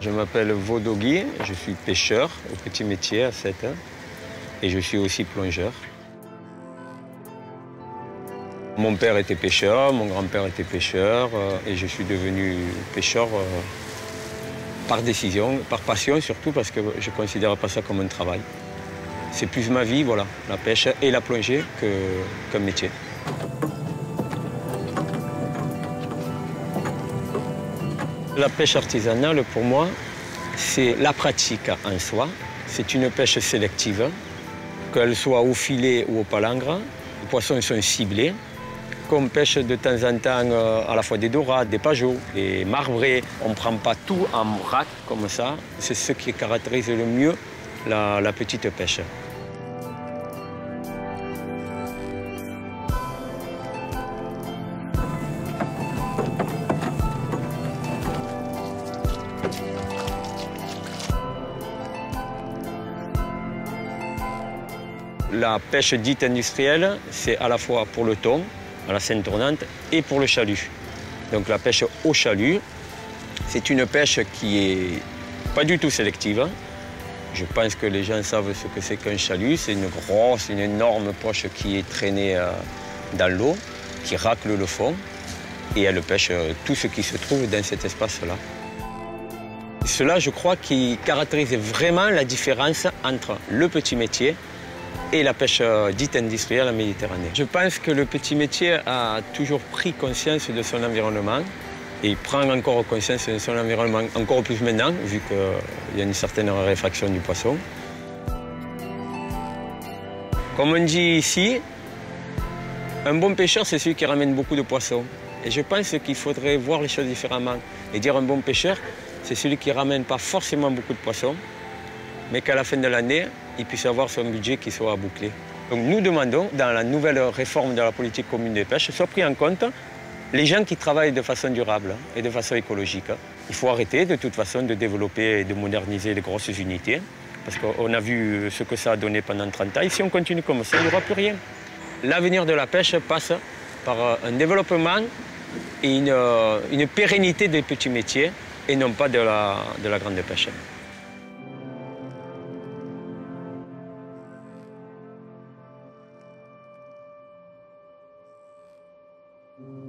Je m'appelle Vaudogui, je suis pêcheur au petit métier à 7 ans et je suis aussi plongeur. Mon père était pêcheur, mon grand-père était pêcheur euh, et je suis devenu pêcheur euh, par décision, par passion surtout parce que je ne considère pas ça comme un travail. C'est plus ma vie, voilà, la pêche et la plongée qu'un métier. La pêche artisanale, pour moi, c'est la pratique en soi. C'est une pêche sélective, qu'elle soit au filet ou au palangre. Les poissons sont ciblés. Qu'on pêche de temps en temps euh, à la fois des dorades, des pageaux, des marbrés. On ne prend pas tout en vrac comme ça. C'est ce qui caractérise le mieux la petite pêche. La pêche dite industrielle, c'est à la fois pour le thon, à la scène tournante, et pour le chalut. Donc la pêche au chalut, c'est une pêche qui est pas du tout sélective. Je pense que les gens savent ce que c'est qu'un chalut. C'est une grosse, une énorme poche qui est traînée euh, dans l'eau, qui racle le fond, et elle pêche euh, tout ce qui se trouve dans cet espace-là. Cela, je crois, qui caractérise vraiment la différence entre le petit métier et la pêche euh, dite industrielle en Méditerranée. Je pense que le petit métier a toujours pris conscience de son environnement et prend encore conscience de son environnement encore plus maintenant, vu qu'il y a une certaine raréfaction du poisson. Comme on dit ici, un bon pêcheur, c'est celui qui ramène beaucoup de poissons. Et je pense qu'il faudrait voir les choses différemment et dire un bon pêcheur, c'est celui qui ramène pas forcément beaucoup de poissons, mais qu'à la fin de l'année, il puisse avoir son budget qui soit bouclé. Donc nous demandons, dans la nouvelle réforme de la politique commune des pêches, soit pris en compte les gens qui travaillent de façon durable et de façon écologique. Il faut arrêter de toute façon de développer et de moderniser les grosses unités, parce qu'on a vu ce que ça a donné pendant 30 ans. Et si on continue comme ça, il n'y aura plus rien. L'avenir de la pêche passe par un développement et une, une pérennité des petits métiers et non pas de la, de la grande pêche.